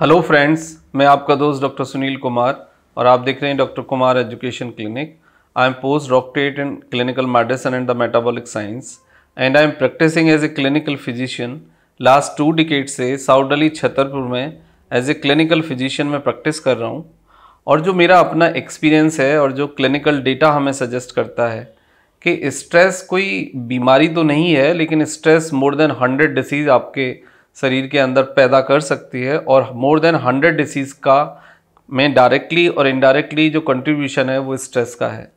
Hello friends मैं आपका दोस्त डॉक्टर सुनील कुमार और आप देख रहे हैं doctor Kumar education clinic I am post doctorate in clinical medicine and the metabolic science and I am practising as a clinical physician last two decade से south Delhi Chhatarpur में एज ए क्लिनिकल फिजिशियन में practice कर रहा हूँ और जो मेरा अपना एक्सपीरियंस है और जो क्लिनिकल डेटा हमें सजेस्ट करता है कि स्ट्रेस कोई बीमारी तो नहीं है, लेकिन stress more than hundred disease आपके शरीर के अंदर पैदा कर सकती है और मोर देन हंड्रेड डिसीज़ का में डायरेक्टली और इनडायरेक्टली जो कंट्रीब्यूशन है वो स्ट्रेस का है।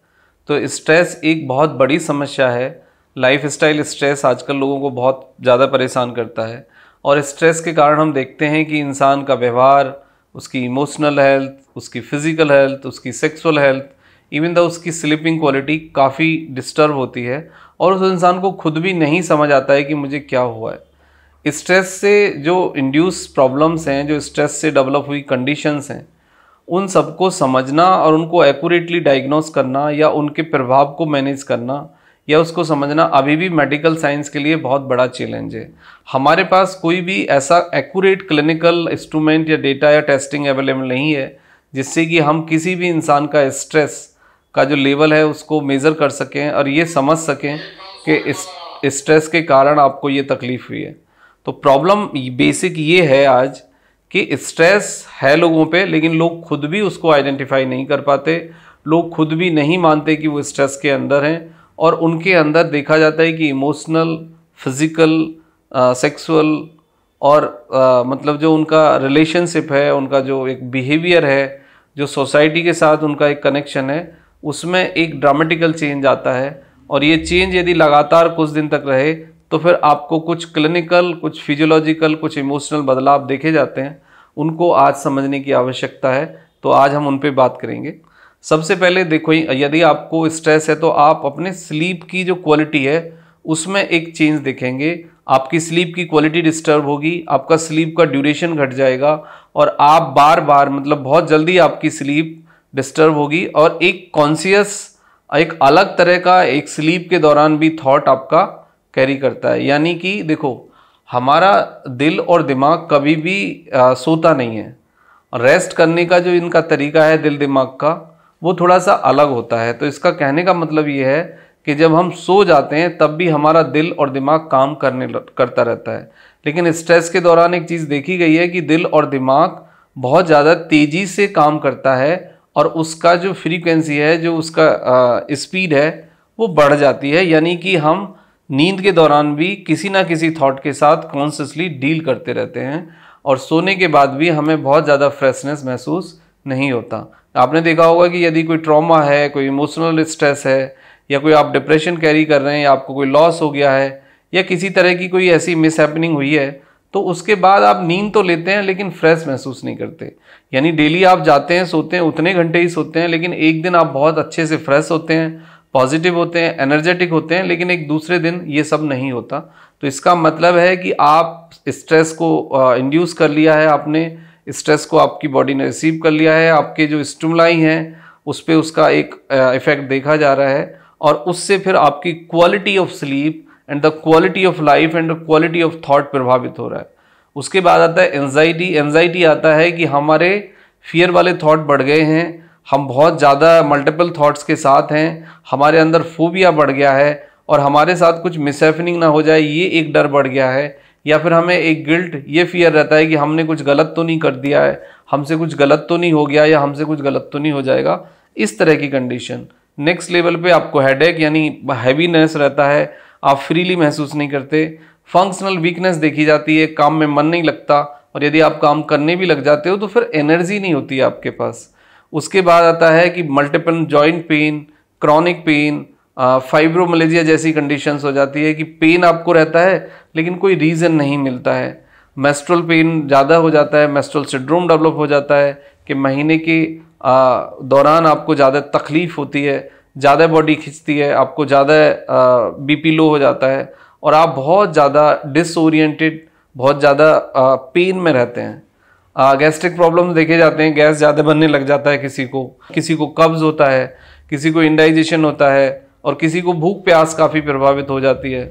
तो स्ट्रेस एक बहुत बड़ी समस्या है। लाइफ स्टाइल स्ट्रेस आजकल लोगों को बहुत ज़्यादा परेशान करता है। और स्ट्रेस के कारण हम देखते हैं कि इंसान का व्यवहार, उसकी इमोशनल हेल्थ उसकी फ़िज़िकल हेल्थ उसकी सेक्सुअल हेल्थ इवन द उसकी स्लीपिंग क्वालिटी काफ़ी डिस्टर्ब होती है। और उस इंसान को खुद भी नहीं समझ आता है कि मुझे क्या हुआ है। स्ट्रेस से जो इंड्यूस प्रॉब्लम्स हैं, जो स्ट्रेस से डेवलप हुई कंडीशंस हैं, उन सबको समझना और उनको एक्यूरेटली डायग्नोस करना या उनके प्रभाव को मैनेज करना या उसको समझना, अभी भी मेडिकल साइंस के लिए बहुत बड़ा चैलेंज है। हमारे पास कोई भी ऐसा एक्यूरेट क्लिनिकल इंस्ट्रूमेंट या डेटा या टेस्टिंग अवेलेबल नहीं है, जिससे कि हम किसी भी इंसान का स्ट्रेस का जो लेवल है, उसको मेज़र कर सकें और ये समझ सकें कि स्ट्रेस के कारण आपको ये तकलीफ़ हुई है। तो प्रॉब्लम बेसिक ये है आज कि स्ट्रेस है लोगों पे लेकिन लोग खुद भी उसको आइडेंटिफाई नहीं कर पाते। लोग खुद भी नहीं मानते कि वो स्ट्रेस के अंदर हैं और उनके अंदर देखा जाता है कि इमोशनल फ़िज़िकल सेक्सुअल और आ, मतलब जो उनका रिलेशनशिप है उनका जो एक बिहेवियर है जो सोसाइटी के साथ उनका एक कनेक्शन है उसमें एक ड्रामेटिकल चेंज आता है। और ये चेंज यदि लगातार कुछ दिन तक रहे तो फिर आपको कुछ क्लिनिकल कुछ फिजियोलॉजिकल कुछ इमोशनल बदलाव देखे जाते हैं। उनको आज समझने की आवश्यकता है तो आज हम उन पर बात करेंगे। सबसे पहले देखो यदि आपको स्ट्रेस है तो आप अपने स्लीप की जो क्वालिटी है, उसमें एक चेंज देखेंगे। आपकी स्लीप की क्वालिटी डिस्टर्ब होगी, आपका स्लीप का ड्यूरेशन घट जाएगा, और आप बार बार मतलब बहुत जल्दी आपकी स्लीप डिस्टर्ब होगी, और एक कॉन्सियस एक अलग तरह का, एक स्लीप के दौरान भी थॉट आपका कैरी करता है। यानी कि देखो हमारा दिल और दिमाग कभी भी आ, सोता नहीं है। रेस्ट करने का जो इनका तरीका है दिल दिमाग का वो थोड़ा सा अलग होता है। तो इसका कहने का मतलब ये है कि जब हम सो जाते हैं तब भी हमारा दिल और दिमाग काम करने करता रहता है। लेकिन स्ट्रेस के दौरान एक चीज़ देखी गई है कि दिल और दिमाग बहुत ज़्यादा तेज़ी से काम करता है और उसका जो फ्रीक्वेंसी है जो उसका स्पीड है वो बढ़ जाती है। यानी कि हम नींद के दौरान भी किसी ना किसी थॉट के साथ कॉन्सियसली डील करते रहते हैं और सोने के बाद भी हमें बहुत ज़्यादा फ्रेशनेस महसूस नहीं होता। आपने देखा होगा कि यदि कोई ट्रॉमा है, कोई इमोशनल स्ट्रेस है, या कोई आप डिप्रेशन कैरी कर रहे हैं, या आपको कोई लॉस हो गया है, या किसी तरह की कोई ऐसी मिस हुई है तो उसके बाद आप नींद तो लेते हैं, लेकिन फ्रेश महसूस नहीं करते। यानी डेली आप जाते हैं, सोते हैं, उतने घंटे ही सोते हैं, लेकिन एक दिन आप बहुत अच्छे से फ्रेश होते हैं पॉजिटिव होते हैं एनर्जेटिक होते हैं, लेकिन एक दूसरे दिन ये सब नहीं होता। तो इसका मतलब है कि आप स्ट्रेस को इंड्यूस कर लिया है आपने स्ट्रेस को आपकी बॉडी ने रिसीव कर लिया है, आपके जो स्टमुलाई हैं, उस पर उसका एक इफ़ेक्ट देखा जा रहा है, और उससे फिर आपकी quality of sleep and the quality of life and the quality of thought प्रभावित हो रहा है। उसके बाद आता है एनजाइटी एनजाइटी आता है कि हमारे फियर वाले थॉट बढ़ गए हैं हम बहुत ज़्यादा मल्टीपल थॉट्स के साथ हैं, हमारे अंदर फोबिया बढ़ गया है और हमारे साथ कुछ मिसहैपनिंग ना हो जाए, ये एक डर बढ़ गया है। या फिर हमें एक गिल्ट ये फियर रहता है कि हमने कुछ गलत तो नहीं कर दिया है, हमसे कुछ गलत तो नहीं हो गया या हमसे कुछ गलत तो नहीं हो जाएगा। इस तरह की कंडीशन नेक्स्ट लेवल पे आपको हेडेक यानी हैवीनेस रहता है, आप फ्रीली महसूस नहीं करते। फंक्शनल वीकनेस देखी जाती है, काम में मन नहीं लगता और यदि आप काम करने भी लग जाते हो तो फिर एनर्जी नहीं होती आपके पास। उसके बाद आता है कि multiple joint pain chronic pain fibromyalgia जैसी कंडीशंस हो जाती है कि पेन आपको रहता है, लेकिन कोई रीज़न नहीं मिलता है। मेस्ट्रल पेन ज़्यादा हो जाता है मेस्ट्रल सिड्रोम डेवलप हो जाता है कि महीने के दौरान आपको ज़्यादा तकलीफ़ होती है, ज़्यादा बॉडी खिंचती है, आपको ज़्यादा बीपी लो हो जाता है और आप बहुत ज़्यादा डिसोरिएंटेड बहुत ज़्यादा पेन में रहते हैं। गैस्ट्रिक प्रॉब्लम देखे जाते हैं गैस ज़्यादा बनने लग जाता है किसी को। किसी को कब्ज होता है, किसी को इंडाइजेशन होता है, और किसी को भूख प्यास काफ़ी प्रभावित हो जाती है।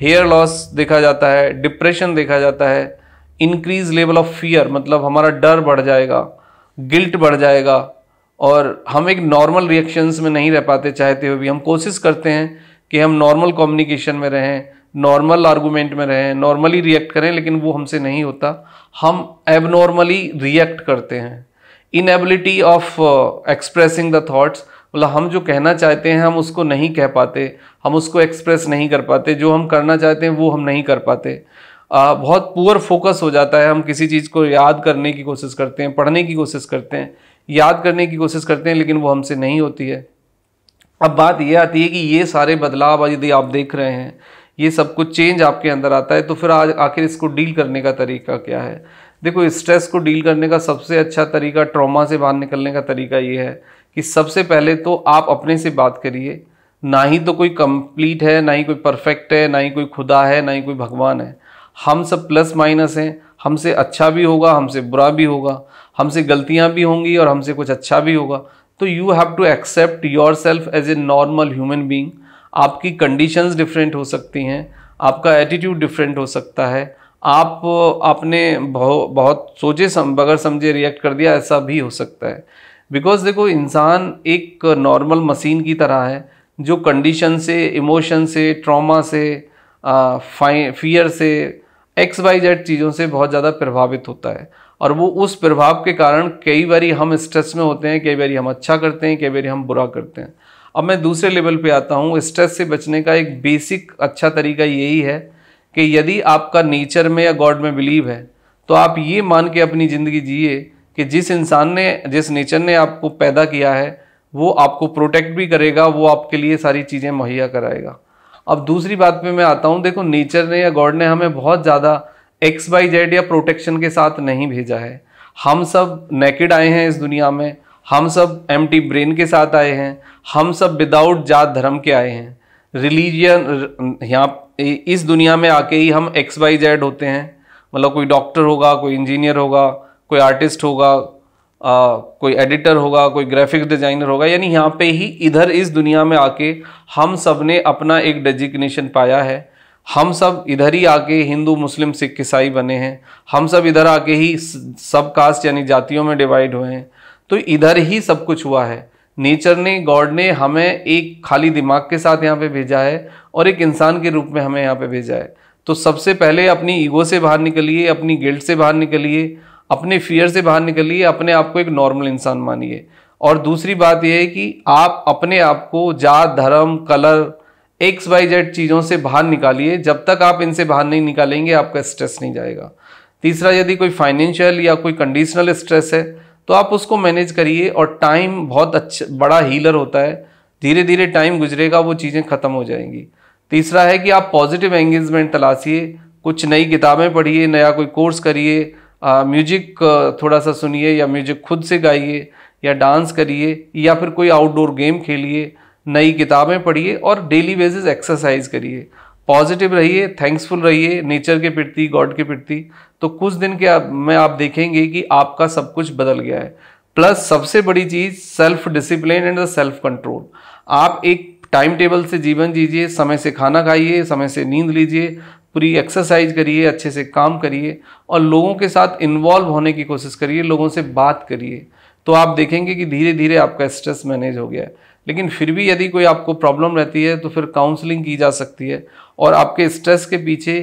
हेयर लॉस देखा जाता है डिप्रेशन देखा जाता है। इंक्रीज लेवल ऑफ़ फियर मतलब हमारा डर बढ़ जाएगा गिल्ट बढ़ जाएगा, और हम एक नॉर्मल रिएक्शंस में नहीं रह पाते, चाहते हुए भी। हम कोशिश करते हैं कि हम नॉर्मल कम्युनिकेशन में रहें नॉर्मल आर्गूमेंट में रहें नॉर्मली रिएक्ट करें लेकिन वो हमसे नहीं होता। हम एबनॉर्मली रिएक्ट करते हैं। Inability of expressing the thoughts मतलब हम जो कहना चाहते हैं हम उसको नहीं कह पाते। हम उसको एक्सप्रेस नहीं कर पाते। जो हम करना चाहते हैं वो हम नहीं कर पाते। आ, बहुत पुअर फोकस हो जाता है। हम किसी चीज़ को याद करने की कोशिश करते हैं पढ़ने की कोशिश करते हैं। याद करने की कोशिश करते हैं लेकिन वो हमसे नहीं होती है। अब बात ये आती है कि ये सारे बदलाव यदि आप देख रहे हैं ये सब कुछ चेंज आपके अंदर आता है तो फिर आज आखिर इसको डील करने का तरीका क्या है? देखो स्ट्रेस को डील करने का सबसे अच्छा तरीका ट्रॉमा से बाहर निकलने का तरीका ये है कि सबसे पहले तो आप अपने से बात करिए। ना ही तो कोई कंप्लीट है, ना ही कोई परफेक्ट है, ना ही कोई खुदा है, ना ही कोई भगवान है। हम सब प्लस माइनस हैं। हमसे अच्छा भी होगा, हमसे बुरा भी होगा। हमसे गलतियाँ भी होंगी और हमसे कुछ अच्छा भी होगा। तो you have to accept yourself as a normal human being आपकी कंडीशंस डिफरेंट हो सकती हैं, आपका एटीट्यूड डिफरेंट हो सकता है। आप आपने बहुत बहुत सोचे सम, बगैर समझे रिएक्ट कर दिया, ऐसा भी हो सकता है। बिकॉज़ देखो, इंसान एक नॉर्मल मशीन की तरह है, जो कंडीशन से इमोशन से ट्रॉमा से फियर से एक्स वाई जेड चीज़ों से बहुत ज़्यादा प्रभावित होता है। और वो उस प्रभाव के कारण कई बारी हम स्ट्रेस में होते हैं, कई बारी हम अच्छा करते हैं, कई बारी हम बुरा करते हैं। अब मैं दूसरे लेवल पे आता हूँ। स्ट्रेस से बचने का एक बेसिक अच्छा तरीका यही है कि यदि आपका नेचर में या गॉड में बिलीव है तो आप ये मान के अपनी ज़िंदगी जिए कि जिस इंसान ने, जिस नेचर ने आपको पैदा किया है, वो आपको प्रोटेक्ट भी करेगा, वो आपके लिए सारी चीज़ें मुहैया कराएगा। अब दूसरी बात पे मैं आता हूँ। देखो, नेचर ने या गॉड ने हमें बहुत ज़्यादा एक्स बाई जेड या प्रोटेक्शन के साथ नहीं भेजा है। हम सब नेकेड आए हैं इस दुनिया में। हम सब एमटी ब्रेन के साथ आए हैं हम सब विदाउट जात धर्म के आए हैं। रिलीजियन यहाँ इस दुनिया में आके ही हम एक्स वाई जेड होते हैं। मतलब कोई डॉक्टर होगा कोई इंजीनियर होगा कोई आर्टिस्ट होगा आ, कोई एडिटर होगा कोई ग्राफिक्स डिज़ाइनर होगा। यानी यहाँ पे ही इधर इस दुनिया में आके हम सबने अपना एक डेजिग्नेशन पाया है। हम सब इधर ही आके हिंदू मुस्लिम सिख ईसाई बने हैं। हम सब इधर आके ही सब कास्ट यानी जातियों में डिवाइड हुए हैं। तो इधर ही सब कुछ हुआ है। नेचर ने, गॉड ने हमें एक खाली दिमाग के साथ यहाँ पे भेजा है और एक इंसान के रूप में हमें यहाँ पे भेजा है। तो सबसे पहले अपनी ईगो से बाहर निकलिए, अपनी गिल्ट से बाहर निकलिए, अपने फियर से बाहर निकलिए, अपने आप को एक नॉर्मल इंसान मानिए। और दूसरी बात यह है कि आप अपने आप को जात, धर्म कलर एक्स वाई जेड चीज़ों से बाहर निकालिए। जब तक आप इनसे बाहर नहीं निकालेंगे, आपका स्ट्रेस नहीं जाएगा। तीसरा, यदि कोई फाइनेंशियल या कोई कंडीशनल स्ट्रेस है तो आप उसको मैनेज करिए और टाइम बहुत अच्छा बड़ा हीलर होता है। धीरे धीरे टाइम गुजरेगा, वो चीज़ें ख़त्म हो जाएँगी। तीसरा है कि आप पॉजिटिव एंगेजमेंट तलाशिए, कुछ नई किताबें पढ़िए, नया कोई कोर्स करिए म्यूज़िक थोड़ा सा सुनिए या म्यूज़िक खुद से गाइए या डांस करिए या फिर कोई आउटडोर गेम खेलिए, नई किताबें पढ़िए और डेली बेसिस एक्सरसाइज करिए। पॉजिटिव रहिए थैंक्सफुल रहिए नेचर के प्रति गॉड के प्रति। तो कुछ दिन के में आप देखेंगे कि आपका सब कुछ बदल गया है। प्लस सबसे बड़ी चीज़ self discipline and the self control आप एक टाइम टेबल से जीवन जीजिए, समय से खाना खाइए, समय से नींद लीजिए, पूरी एक्सरसाइज करिए, अच्छे से काम करिए और लोगों के साथ इन्वॉल्व होने की कोशिश करिए, लोगों से बात करिए। तो आप देखेंगे कि धीरे धीरे आपका स्ट्रेस मैनेज हो गया है। लेकिन फिर भी यदि कोई आपको प्रॉब्लम रहती है तो फिर काउंसलिंग की जा सकती है। और आपके स्ट्रेस के पीछे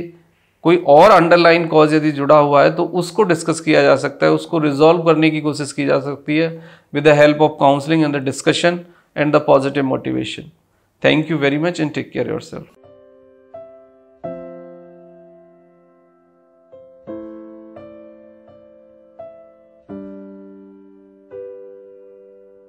कोई और अंडरलाइन कॉज यदि जुड़ा हुआ है तो उसको डिस्कस किया जा सकता है, उसको रिजॉल्व करने की कोशिश की जा सकती है with the help of counselling and the discussion and the positive motivation thank you very much and take care yourself